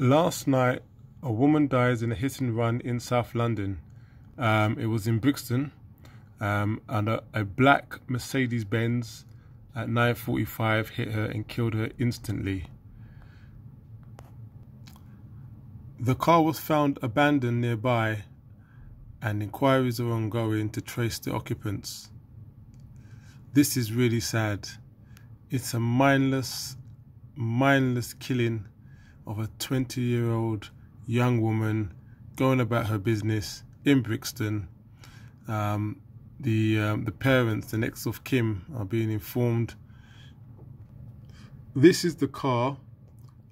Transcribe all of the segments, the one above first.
Last night, a woman dies in a hit and run in South London. Um, it was in Brixton, um, and a, a black Mercedes Benz at 9:45 hit her and killed her instantly. The car was found abandoned nearby, and inquiries are ongoing to trace the occupants. This is really sad. It's a mindless, mindless killing of a 20 year old young woman going about her business in Brixton. Um, the um, the parents, the next of Kim, are being informed. This is the car,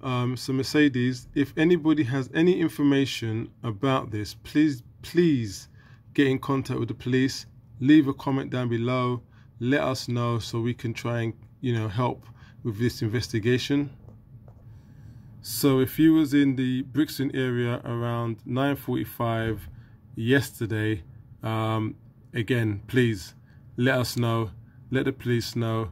um, so Mercedes. If anybody has any information about this, please please get in contact with the police. Leave a comment down below. Let us know so we can try and you know help with this investigation. So if you was in the Brixton area around 9.45 yesterday, um, again, please let us know, let the police know.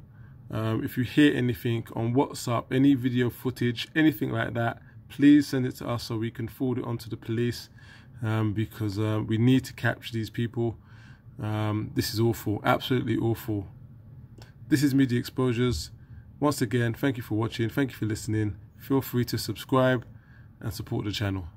Um, if you hear anything on WhatsApp, any video footage, anything like that, please send it to us so we can forward it on to the police um, because uh, we need to capture these people. Um, this is awful, absolutely awful. This is Media Exposures. Once again, thank you for watching, thank you for listening feel free to subscribe and support the channel.